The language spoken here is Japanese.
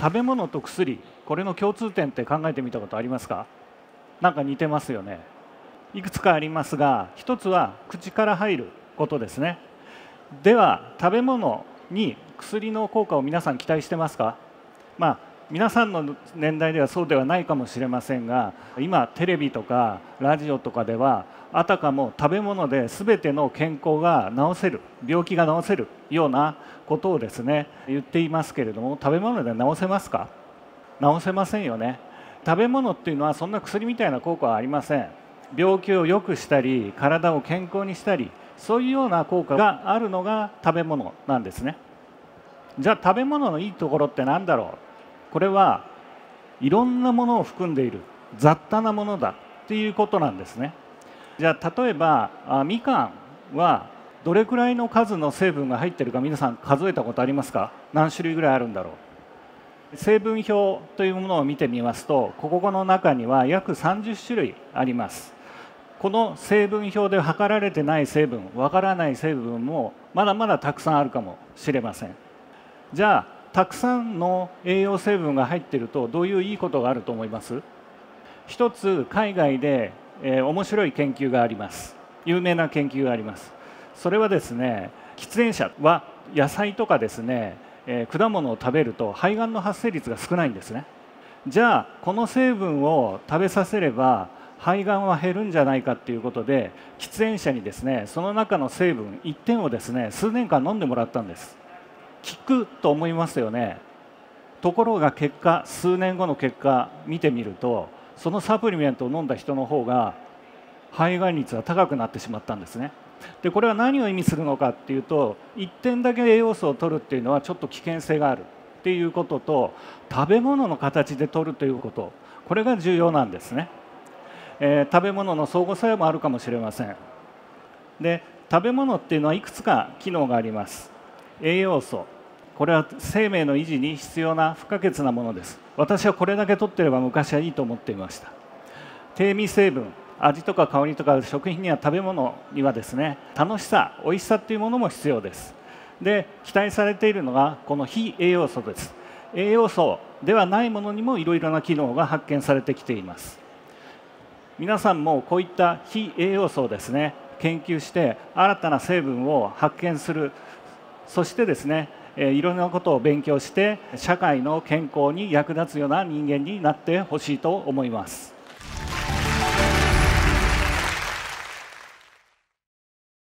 食べ物と薬これの共通点って考えてみたことありますか？なんか似てますよね。いくつかありますが一つは口から入ることですね。では食べ物に薬の効果を皆さん期待してますか？まあ皆さんの年代ではそうではないかもしれませんが今テレビとかラジオとかではあたかも食べ物で全ての健康が治せる病気が治せるようなことをですね言っていますけれども食べ物で治せますか？治せませんよね。食べ物っていうのはそんな薬みたいな効果はありません。病気を良くしたり体を健康にしたりそういうような効果があるのが食べ物なんですね。じゃあ食べ物のいいところって何だろう？これはいろんなものを含んでいる雑多なものだっていうことなんですね。じゃあ例えばあみかんはどれくらいの数の成分が入ってるか皆さん数えたことありますか？何種類ぐらいあるんだろう？成分表というものを見てみますとここの中には約30種類あります。この成分表で測られてない成分わからない成分もまだまだたくさんあるかもしれません。じゃあたくさんの栄養成分が入ってるとどういういいことがあると思います？一つ海外で、えー、面白い研究があります。有名な研究があります。それはですね喫煙者は野菜とかですね、えー、果物を食べると肺がんの発生率が少ないんですね。じゃあこの成分を食べさせれば肺がんは減るんじゃないかっていうことで喫煙者にですねその中の成分1点をですね数年間飲んでもらったんです。効くと思いますよね。ところが結果数年後の結果見てみるとそのサプリメントを飲んだ人の方が肺がん率が高くなってしまったんですね。でこれは何を意味するのかっていうと1点だけ栄養素を取るっていうのはちょっと危険性があるっていうことと食べ物の形で取るということ。これが重要なんですね、えー、食べ物の相互作用もあるかもしれません。で食べ物っていうのはいくつか機能があります。栄養素。これは生命の維持に必要な不可欠なものです。私はこれだけ取ってれば昔はいいと思っていました。低味成分味とか香りとか食品には食べ物にはですね楽しさ美味しさっていうものも必要です。で期待されているのがこの非栄養素です。栄養素ではないものにもいろいろな機能が発見されてきています。皆さんもこういった非栄養素をですね研究して新たな成分を発見するそしてですねいろんなことを勉強して社会の健康に役立つような人間になってほしいと思います。